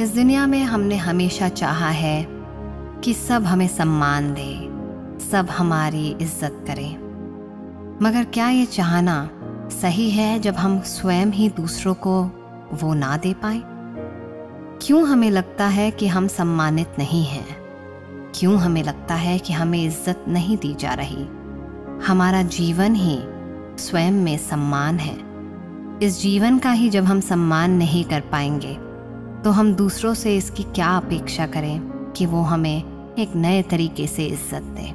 इस दुनिया में हमने हमेशा चाहा है कि सब हमें सम्मान दे, सब हमारी इज़्ज़त करें। मगर क्या ये चाहना सही है जब हम स्वयं ही दूसरों को वो ना दे पाए? क्यों हमें लगता है कि हम सम्मानित नहीं हैं? क्यों हमें लगता है कि हमें इज़्ज़त नहीं दी जा रही? हमारा जीवन ही स्वयं में सम्मान है। इस जीवन का ही जब हम सम्मान नहीं कर पाएँगे तो हम दूसरों से इसकी क्या अपेक्षा करें कि वो हमें एक नए तरीके से इज़्ज़त दे?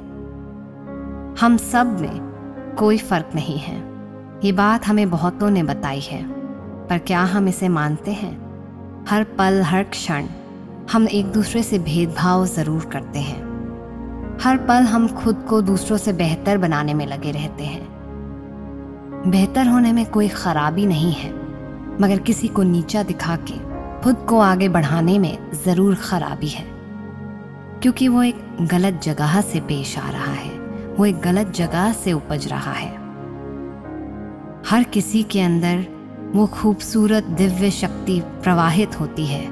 हम सब में कोई फ़र्क नहीं है। ये बात हमें बहुतों ने बताई है, पर क्या हम इसे मानते हैं? हर पल, हर क्षण हम एक दूसरे से भेदभाव ज़रूर करते हैं। हर पल हम खुद को दूसरों से बेहतर बनाने में लगे रहते हैं। बेहतर होने में कोई खराबी नहीं है, मगर किसी को नीचा दिखा के खुद को आगे बढ़ाने में ज़रूर खराबी है, क्योंकि वो एक गलत जगह से पेश आ रहा है। वो एक गलत जगह से उपज रहा है। हर किसी के अंदर वो खूबसूरत दिव्य शक्ति प्रवाहित होती है।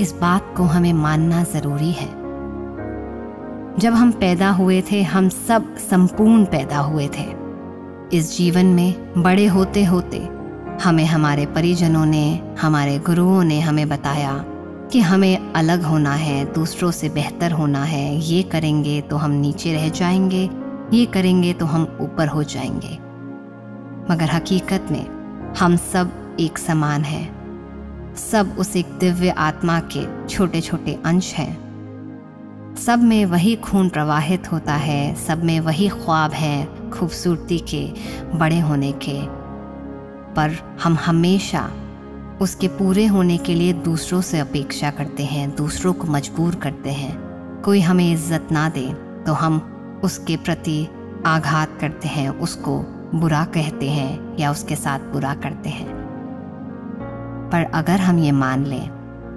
इस बात को हमें मानना ज़रूरी है। जब हम पैदा हुए थे, हम सब संपूर्ण पैदा हुए थे। इस जीवन में बड़े होते होते हमें हमारे परिजनों ने, हमारे गुरुओं ने हमें बताया कि हमें अलग होना है, दूसरों से बेहतर होना है। ये करेंगे तो हम नीचे रह जाएँगे, ये करेंगे तो हम ऊपर हो जाएँगे। मगर हकीकत में, हम सब एक समान हैं। सब उस एक दिव्य आत्मा के छोटे छोटे अंश हैं। सब में वही खून प्रवाहित होता है, सब में वही ख्वाब हैं खूबसूरती के, बड़े होने के। पर हम हमेशा उसके पूरे होने के लिए दूसरों से अपेक्षा करते हैं, दूसरों को मजबूर करते हैं। कोई हमें इज़्ज़त ना दे तो हम उसके प्रति आघात करते हैं, उसको बुरा कहते हैं या उसके साथ बुरा करते हैं। पर अगर हम ये मान लें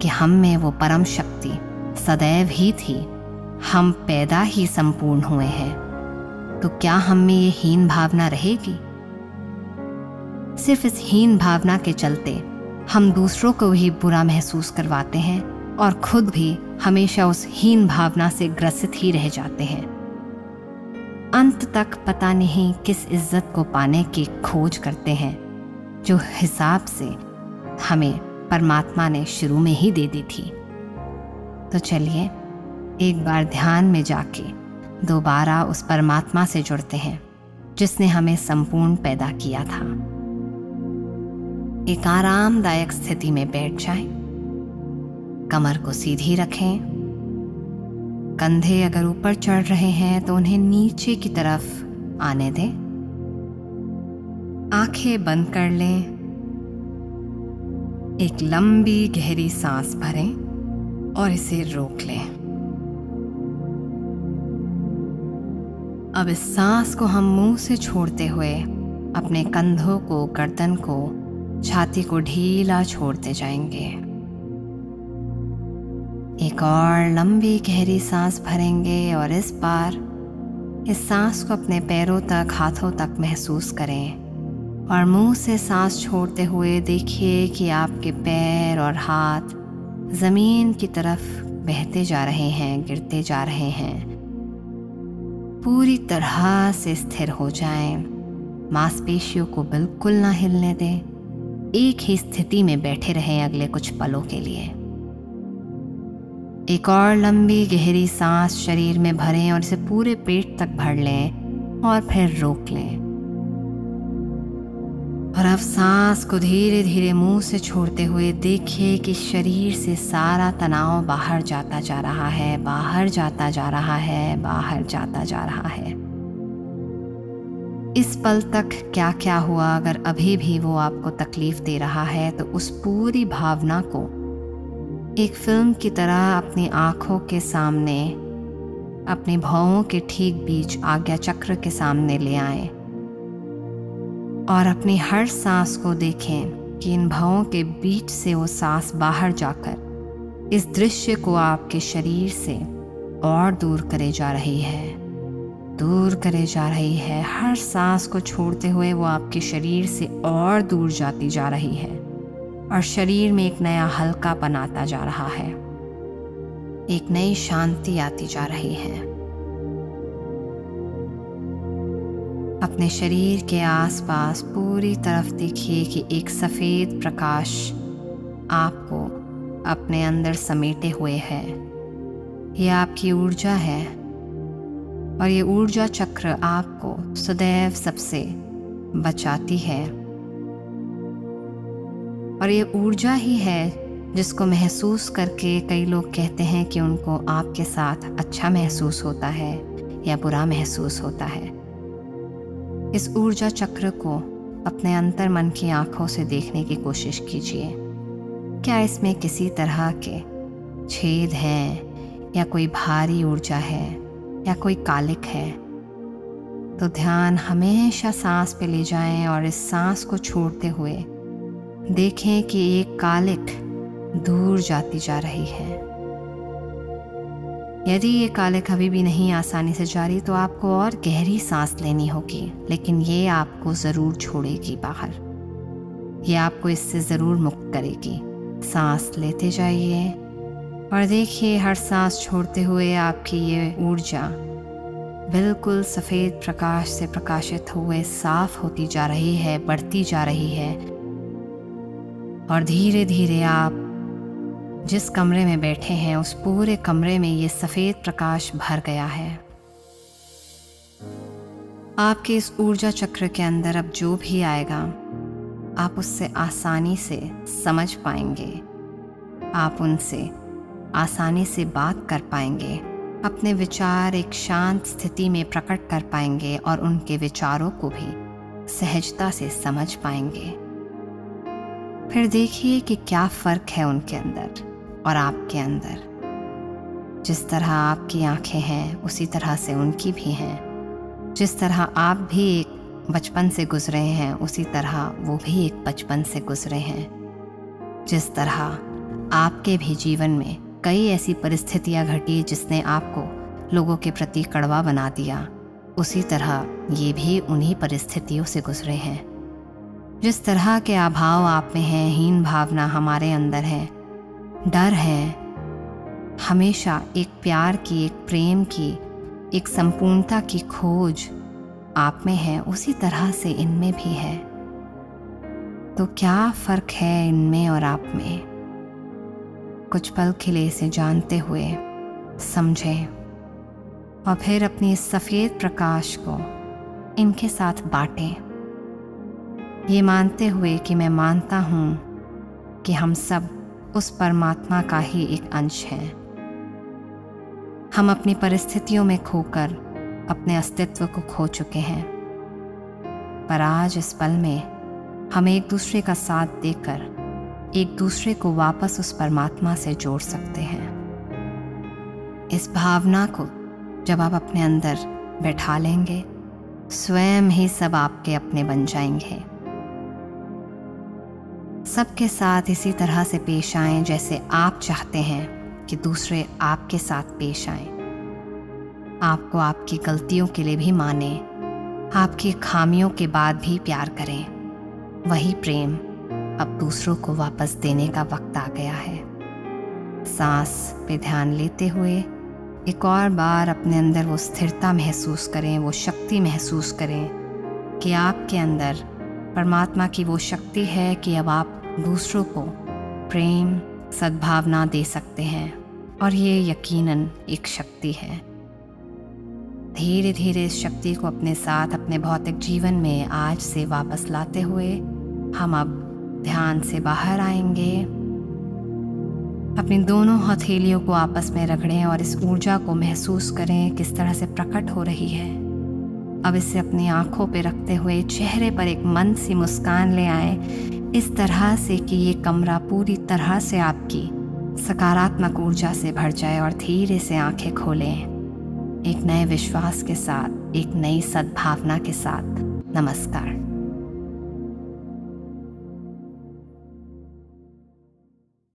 कि हम में वो परम शक्ति सदैव ही थी, हम पैदा ही संपूर्ण हुए हैं तो क्या हम में ये हीन भावना रहेगी? सिर्फ़ इस हीन भावना के चलते हम दूसरों को ही बुरा महसूस करवाते हैं और खुद भी हमेशा उस हीन भावना से ग्रसित ही रह जाते हैं। अंत तक पता नहीं किस इज़्ज़त को पाने की खोज करते हैं, जो हिसाब से हमें परमात्मा ने शुरू में ही दे दी थी। तो चलिए, एक बार ध्यान में जाके दोबारा उस परमात्मा से जुड़ते हैं, जिसने हमें संपूर्ण पैदा किया था। एक आरामदायक स्थिति में बैठ जाएँ, कमर को सीधी रखें। कंधे अगर ऊपर चढ़ रहे हैं तो उन्हें नीचे की तरफ़ आने दें। आँखें बंद कर लें। एक लंबी गहरी सांस भरें और इसे रोक लें। अब इस सांस को हम मुँह से छोड़ते हुए अपने कंधों को गर्दन को छाती को ढीला छोड़ते जाएँगे। एक और लंबी गहरी सांस भरेंगे और इस बार इस सांस को अपने पैरों तक हाथों तक महसूस करें और मुँह से सांस छोड़ते हुए देखिए कि आपके पैर और हाथ ज़मीन की तरफ़ बहते जा रहे हैं गिरते जा रहे हैं। पूरी तरह से स्थिर हो जाएँ, मांसपेशियों को बिल्कुल ना हिलने दें। एक ही स्थिति में बैठे रहें अगले कुछ पलों के लिए। एक और लंबी गहरी सांस शरीर में भरें और इसे पूरे पेट तक भर लें और फिर रोक लें। और अब सांस को धीरे धीरे मुँह से छोड़ते हुए देखिए कि शरीर से सारा तनाव बाहर जाता जा रहा है, बाहर जाता जा रहा है, बाहर जाता जा रहा है। इस पल तक क्या क्या हुआ? अगर अभी भी वो आपको तकलीफ़ दे रहा है तो उस पूरी भावना को एक फ़िल्म की तरह अपनी आँखों के सामने, अपने भावों के ठीक बीच आज्ञा चक्र के सामने ले आए। और अपनी हर सांस को देखें कि इन भावों के बीच से वो सांस बाहर जाकर इस दृश्य को आपके शरीर से और दूर करे जा रही है। दूर करे जा रही है। हर सांस को छोड़ते हुए वो आपके शरीर से और दूर जाती जा रही है और शरीर में एक नया हल्का बनाता जा रहा है। एक नई शांति आती जा रही है। अपने शरीर के आसपास पूरी तरफ़ देखिए कि एक सफ़ेद प्रकाश आपको अपने अंदर समेटे हुए है। ये आपकी ऊर्जा है। और ये ऊर्जा चक्र आपको सदैव सबसे बचाती है। और ये ऊर्जा ही है जिसको महसूस करके कई लोग कहते हैं कि उनको आपके साथ अच्छा महसूस होता है या बुरा महसूस होता है। इस ऊर्जा चक्र को अपने अंतर मन की आँखों से देखने की कोशिश कीजिए। क्या इसमें किसी तरह के छेद हैं या कोई भारी ऊर्जा है? या कोई कालिक है तो ध्यान हमेशा सांस पे ले जाएँ और इस सांस को छोड़ते हुए देखें कि एक कालिक दूर जाती जा रही है। यदि ये कालिक अभी भी नहीं आसानी से जा रही तो आपको और गहरी सांस लेनी होगी, लेकिन ये आपको ज़रूर छोड़ेगी बाहर। ये आपको इससे ज़रूर मुक्त करेगी। सांस लेते जाइए। और देखिए, हर सांस छोड़ते हुए आपकी ये ऊर्जा बिल्कुल सफ़ेद प्रकाश से प्रकाशित हुए, साफ़ होती जा रही है, बढ़ती जा रही है। और धीरे धीरे आप जिस कमरे में बैठे हैं, उस पूरे कमरे में ये सफ़ेद प्रकाश भर गया है। आपके इस ऊर्जा चक्र के अंदर अब जो भी आएगा, आप उससे आसानी से समझ पाएँगे। आप उनसे आसानी से बात कर पाएँगे, अपने विचार एक शांत स्थिति में प्रकट कर पाएँगे और उनके विचारों को भी सहजता से समझ पाएँगे। फिर देखिए कि क्या फ़र्क है उनके अंदर और आपके अंदर। जिस तरह आपकी आँखें हैं, उसी तरह से उनकी भी हैं। जिस तरह आप भी एक बचपन से गुजरे हैं, उसी तरह वो भी एक बचपन से गुजरे हैं। जिस तरह आपके भी जीवन में कई ऐसी परिस्थितियाँ घटी जिसने आपको लोगों के प्रति कड़वा बना दिया। उसी तरह ये भी उन्हीं परिस्थितियों से गुजरे हैं। जिस तरह के अभाव आप में हैं, हीन भावना हमारे अंदर है। डर है। हमेशा एक प्यार की, एक प्रेम की, एक संपूर्णता की खोज आप में है, उसी तरह से इनमें भी है। तो क्या फ़र्क है इनमें और आप में? कुछ पल खिले से जानते हुए समझें और फिर अपनी इस सफ़ेद प्रकाश को इनके साथ बांटें। ये मानते हुए कि मैं मानता हूँ कि हम सब उस परमात्मा का ही एक अंश हैं। हम अपनी परिस्थितियों में खोकर अपने अस्तित्व को खो चुके हैं। पर आज इस पल में हम एक दूसरे का साथ देकर एक दूसरे को वापस उस परमात्मा से जोड़ सकते हैं। इस भावना को जब आप अपने अंदर बैठा लेंगे, स्वयं ही सब आपके अपने बन जाएँगे। सबके साथ इसी तरह से पेश आए जैसे आप चाहते हैं कि दूसरे आपके साथ पेश आए। आपको आपकी गलतियों के लिए भी माने, आपकी खामियों के बाद भी प्यार करें। वही प्रेम अब दूसरों को वापस देने का वक्त आ गया है। सांस पे ध्यान लेते हुए एक और बार अपने अंदर वो स्थिरता महसूस करें, वो शक्ति महसूस करें कि आपके अंदर परमात्मा की वो शक्ति है कि अब आप दूसरों को प्रेम, सद्भावना दे सकते हैं और ये यकीनन एक शक्ति है। धीरे धीरे इस शक्ति को अपने साथ, अपने भौतिक जीवन में आज से वापस लाते हुए हम अब ध्यान से बाहर आएँगे। अपनी दोनों हथेलियों को आपस में रगड़ें और इस ऊर्जा को महसूस करें किस तरह से प्रकट हो रही है। अब इसे अपनी आँखों पे रखते हुए, चेहरे पर एक मन सी मुस्कान ले आए। इस तरह से कि ये कमरा पूरी तरह से आपकी सकारात्मक ऊर्जा से भर जाए और धीरे से आँखें खोलें। एक नए विश्वास के साथ, एक नई सद्भावना के साथ। नमस्कार।